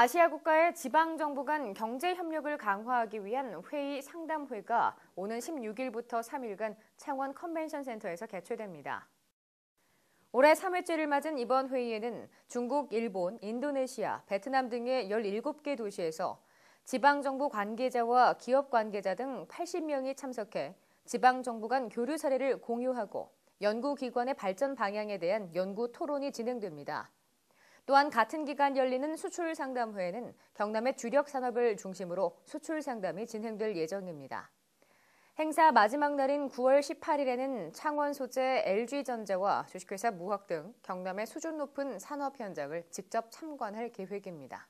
아시아 국가의 지방 정부 간 경제 협력을 강화하기 위한 회의 상담회가 오는 16일부터 3일간 창원 컨벤션 센터에서 개최됩니다. 올해 3회째를 맞은 이번 회의에는 중국, 일본, 인도네시아, 베트남 등의 17개 도시에서 지방정부 관계자와 기업 관계자 등 80명이 참석해 지방정부 간 교류 사례를 공유하고 연구기관의 발전 방향에 대한 연구 토론이 진행됩니다. 또한 같은 기간 열리는 수출 상담회에는 경남의 주력 산업을 중심으로 수출 상담이 진행될 예정입니다. 행사 마지막 날인 9월 18일에는 창원 소재 LG전자와 주식회사 무학 등 경남의 수준 높은 산업 현장을 직접 참관할 계획입니다.